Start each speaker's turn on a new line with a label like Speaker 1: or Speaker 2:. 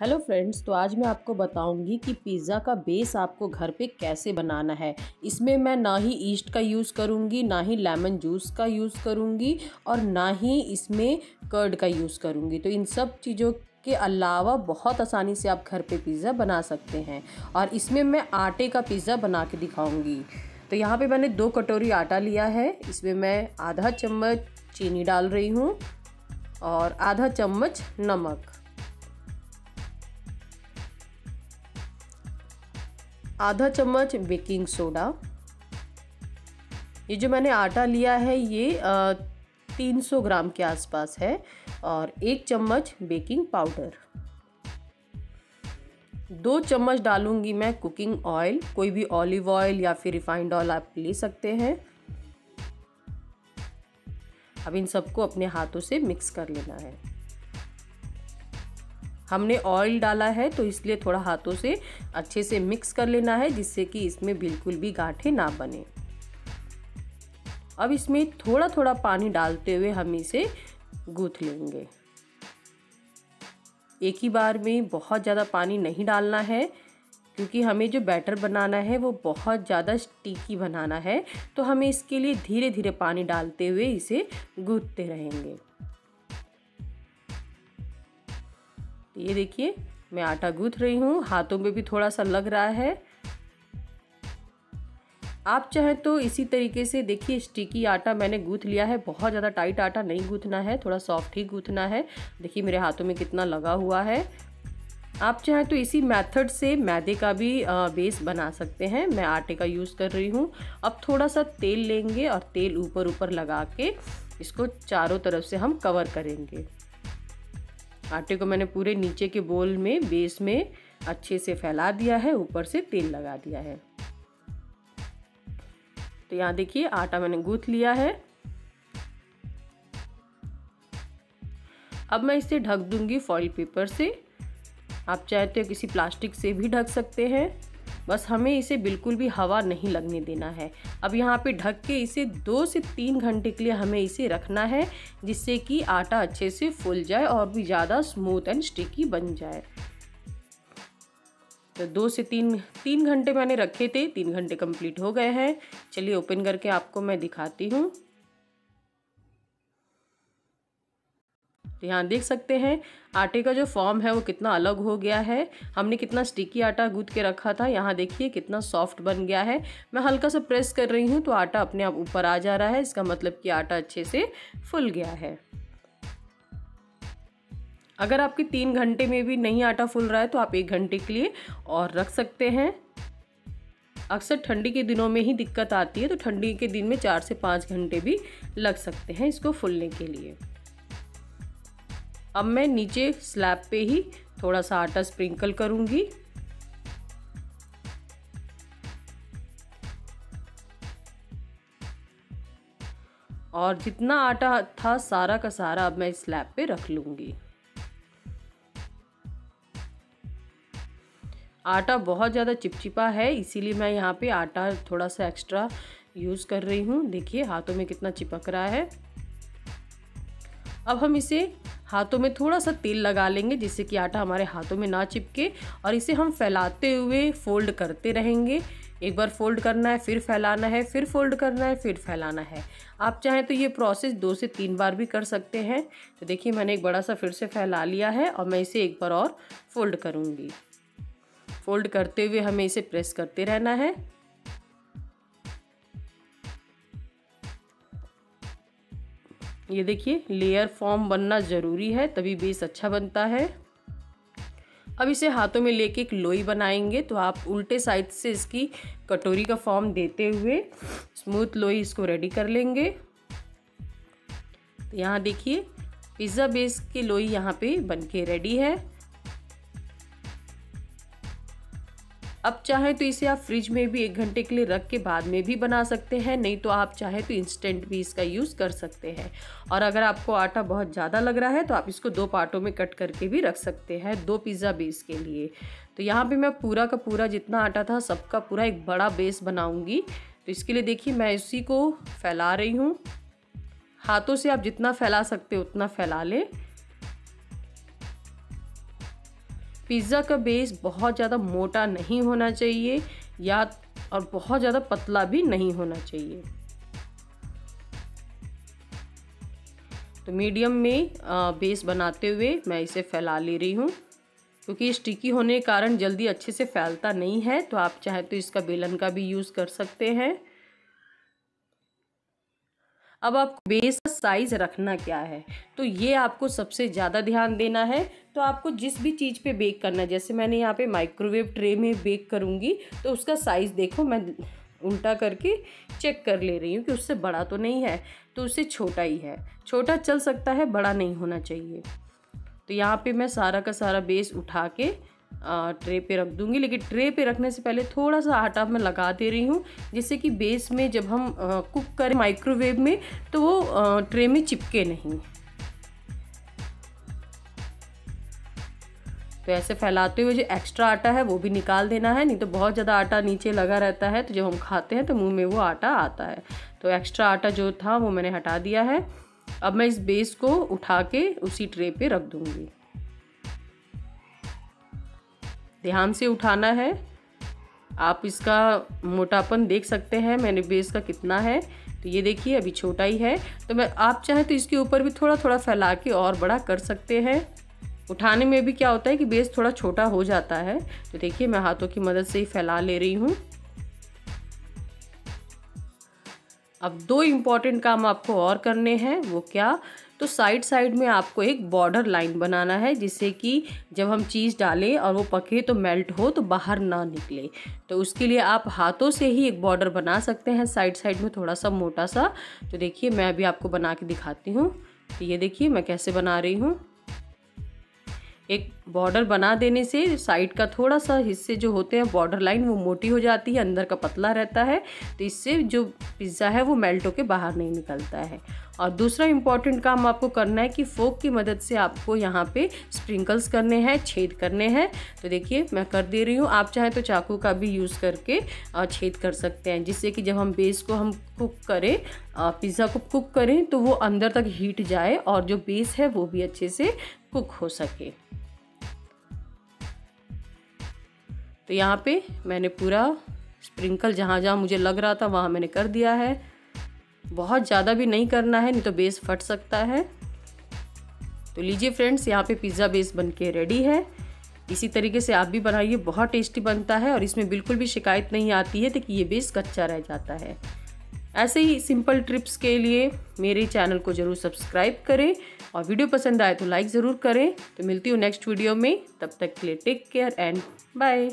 Speaker 1: Hello friends तो आज मैं आपको बताऊँगी कि पिज़्ज़ा का बेस आपको घर पे कैसे बनाना है। इसमें मैं ना ही ईस्ट का यूज़ करूँगी, ना ही लेमन जूस का यूज़ करूँगी और ना ही इसमें कर्ड का यूज़ करूँगी। तो इन सब चीज़ों के अलावा बहुत आसानी से आप घर पे पिज़्ज़ा बना सकते हैं। और इसमें मैं आटे का पिज़्ज़ा बना के दिखाऊँगी। तो यहाँ पर मैंने दो कटोरी आटा लिया है। इसमें मैं आधा चम्मच चीनी डाल रही हूँ और आधा चम्मच नमक। आधा चम्मच बेकिंग सोडा। ये जो मैंने आटा लिया है, ये तीन सौ ग्राम के आसपास है और एक चम्मच बेकिंग पाउडर। दो चम्मच डालूँगी मैं कुकिंग ऑयल, कोई भी ऑलिव ऑयल या फिर रिफाइंड ऑयल आप ले सकते हैं। अब इन सबको अपने हाथों से मिक्स कर लेना है। हमने ऑयल डाला है तो इसलिए थोड़ा हाथों से अच्छे से मिक्स कर लेना है, जिससे कि इसमें बिल्कुल भी गांठें ना बने। अब इसमें थोड़ा थोड़ा पानी डालते हुए हम इसे गूथ लेंगे। एक ही बार में बहुत ज़्यादा पानी नहीं डालना है, क्योंकि हमें जो बैटर बनाना है, वो बहुत ज़्यादा स्टिकी बनाना है तो हमें इसके लिए धीरे धीरे पानी डालते हुए इसे गूँथते रहेंगे। ये देखिए, मैं आटा गूँथ रही हूँ। हाथों में भी थोड़ा सा लग रहा है। आप चाहें तो इसी तरीके से देखिए, स्टिकी आटा मैंने गूँथ लिया है। बहुत ज़्यादा टाइट आटा नहीं गूँथना है, थोड़ा सॉफ्ट ही गूँथना है। देखिए, मेरे हाथों में कितना लगा हुआ है। आप चाहें तो इसी मेथड से मैदे का भी बेस बना सकते हैं। मैं आटे का यूज़ कर रही हूँ। अब थोड़ा सा तेल लेंगे और तेल ऊपर ऊपर लगा के इसको चारों तरफ़ से हम कवर करेंगे। आटे को मैंने पूरे नीचे के बोल में, बेस में अच्छे से फैला दिया है, ऊपर से तेल लगा दिया है। तो यहाँ देखिए, आटा मैंने गूथ लिया है। अब मैं इसे ढक दूँगी फॉइल पेपर से। आप चाहे तो किसी प्लास्टिक से भी ढक सकते हैं। बस हमें इसे बिल्कुल भी हवा नहीं लगने देना है। अब यहाँ पे ढक के इसे दो से तीन घंटे के लिए हमें इसे रखना है, जिससे कि आटा अच्छे से फूल जाए और भी ज़्यादा स्मूथ एंड स्टिकी बन जाए। तो दो से तीन तीन घंटे मैंने रखे थे, तीन घंटे कंप्लीट हो गए हैं। चलिए ओपन करके आपको मैं दिखाती हूँ। तो यहाँ देख सकते हैं, आटे का जो फॉर्म है वो कितना अलग हो गया है। हमने कितना स्टिकी आटा गूँथ के रखा था, यहाँ देखिए कितना सॉफ्ट बन गया है। मैं हल्का सा प्रेस कर रही हूँ तो आटा अपने आप ऊपर आ जा रहा है, इसका मतलब कि आटा अच्छे से फुल गया है। अगर आपके तीन घंटे में भी नहीं आटा फुल रहा है तो आप एक घंटे के लिए और रख सकते हैं। अक्सर ठंडी के दिनों में ही दिक्कत आती है तो ठंडी के दिन में चार से पाँच घंटे भी लग सकते हैं इसको फुलने के लिए। अब मैं नीचे स्लैब पे ही थोड़ा सा आटा स्प्रिंकल करूँगी। और जितना आटा था सारा का सारा अब मैं इस स्लैब पे रख लूँगी। आटा बहुत ज़्यादा चिपचिपा है, इसीलिए मैं यहाँ पे आटा थोड़ा सा एक्स्ट्रा यूज़ कर रही हूँ। देखिए, हाथों में कितना चिपक रहा है। अब हम इसे हाथों में थोड़ा सा तेल लगा लेंगे जिससे कि आटा हमारे हाथों में ना चिपके और इसे हम फैलाते हुए फोल्ड करते रहेंगे। एक बार फोल्ड करना है, फिर फैलाना है, फिर फोल्ड करना है, फिर फैलाना है। आप चाहें तो ये प्रोसेस दो से तीन बार भी कर सकते हैं। तो देखिए, मैंने एक बड़ा सा फिर से फैला लिया है और मैं इसे एक बार और फोल्ड करूँगी। फोल्ड करते हुए हमें इसे प्रेस करते रहना है। ये देखिए लेयर फॉर्म बनना ज़रूरी है, तभी बेस अच्छा बनता है। अब इसे हाथों में लेके एक लोई बनाएँगे तो आप उल्टे साइड से इसकी कटोरी का फॉर्म देते हुए स्मूथ लोई इसको रेडी कर लेंगे। तो यहाँ देखिए पिज़्ज़ा बेस की लोई यहाँ पे बनके रेडी है। अब चाहे तो इसे आप फ्रिज में भी एक घंटे के लिए रख के बाद में भी बना सकते हैं, नहीं तो आप चाहे तो इंस्टेंट भी इसका यूज़ कर सकते हैं। और अगर आपको आटा बहुत ज़्यादा लग रहा है तो आप इसको दो पार्टों में कट करके भी रख सकते हैं, दो पिज़्ज़ा बेस के लिए। तो यहाँ पे मैं पूरा का पूरा जितना आटा था, सबका पूरा एक बड़ा बेस बनाऊँगी। तो इसके लिए देखिए, मैं इसी को फैला रही हूँ। हाथों से आप जितना फैला सकते उतना फैला लें। पिज़्ज़ा का बेस बहुत ज़्यादा मोटा नहीं होना चाहिए या, और बहुत ज़्यादा पतला भी नहीं होना चाहिए। तो मीडियम में बेस बनाते हुए मैं इसे फैला ले रही हूँ। क्योंकि स्टिकी होने के कारण जल्दी अच्छे से फैलता नहीं है तो आप चाहे तो इसका बेलन का भी यूज़ कर सकते हैं। अब आपको बेस का साइज़ रखना क्या है? तो ये आपको सबसे ज़्यादा ध्यान देना है। तो आपको जिस भी चीज़ पे बेक करना है, जैसे मैंने यहाँ पे माइक्रोवेव ट्रे में बेक करूँगी तो उसका साइज़ देखो, मैं उल्टा करके चेक कर ले रही हूँ कि उससे बड़ा तो नहीं है तो उससे छोटा ही है। छोटा चल सकता है, बड़ा नहीं होना चाहिए। तो यहाँ पे मैं सारा का सारा बेस उठा के ट्रे पे रख दूँगी। लेकिन ट्रे पे रखने से पहले थोड़ा सा आटा मैं लगा दे रही हूँ, जिससे कि बेस में जब हम कुक करें माइक्रोवेव में तो वो ट्रे में चिपके नहीं। तो ऐसे फैलाते हुए जो एक्स्ट्रा आटा है, वो भी निकाल देना है, नहीं तो बहुत ज़्यादा आटा नीचे लगा रहता है तो जब हम खाते हैं तो मुँह में वो आटा आता है। तो एक्स्ट्रा आटा जो था, वो मैंने हटा दिया है। अब मैं इस बेस को उठा के उसी ट्रे पे रख दूँगी। ध्यान से उठाना है। आप इसका मोटापन देख सकते हैं, मैंने बेस का कितना है। तो ये देखिए, अभी छोटा ही है। तो मैं, आप चाहें तो इसके ऊपर भी थोड़ा थोड़ा फैला के और बड़ा कर सकते हैं। उठाने में भी क्या होता है कि बेस थोड़ा छोटा हो जाता है। तो देखिए, मैं हाथों की मदद से ही फैला ले रही हूँ। अब दो इंपॉर्टेंट काम आपको और करने हैं। वो क्या? तो साइड साइड में आपको एक बॉर्डर लाइन बनाना है, जिससे कि जब हम चीज़ डालें और वो पके तो मेल्ट हो तो बाहर ना निकले। तो उसके लिए आप हाथों से ही एक बॉर्डर बना सकते हैं, साइड साइड में थोड़ा सा मोटा सा। तो देखिए, मैं अभी आपको बना के दिखाती हूँ। तो ये देखिए, मैं कैसे बना रही हूँ। एक बॉर्डर बना देने से साइड का थोड़ा सा हिस्से जो होते हैं बॉर्डर लाइन वो मोटी हो जाती है, अंदर का पतला रहता है। तो इससे जो पिज़्ज़ा है वो मेल्ट होकर बाहर नहीं निकलता है। और दूसरा इंपॉर्टेंट काम आपको करना है कि फोक की मदद से आपको यहाँ पे स्प्रिंकल्स करने हैं, छेद करने हैं। तो देखिए, मैं कर दे रही हूँ। आप चाहें तो चाकू का भी यूज़ करके छेद कर सकते हैं। जिससे कि जब हम बेस को हम कुक करें पिज़्ज़ा को कुक करें तो वो अंदर तक हीट जाए और जो बेस है वो भी अच्छे से कुक हो सके। तो यहाँ पे मैंने पूरा स्प्रिंकल जहाँ जहाँ मुझे लग रहा था वहाँ मैंने कर दिया है। बहुत ज़्यादा भी नहीं करना है, नहीं तो बेस फट सकता है। तो लीजिए फ्रेंड्स, यहाँ पे पिज़्ज़ा बेस बन के रेडी है। इसी तरीके से आप भी बनाइए, बहुत टेस्टी बनता है और इसमें बिल्कुल भी शिकायत नहीं आती है कि ये बेस कच्चा रह जाता है। ऐसे ही सिंपल ट्रिप्स के लिए मेरे चैनल को ज़रूर सब्सक्राइब करें और वीडियो पसंद आए तो लाइक ज़रूर करें। तो मिलती हूँ नेक्स्ट वीडियो में। तब तक के लिए टेक केयर एंड बाय।